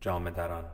جامدران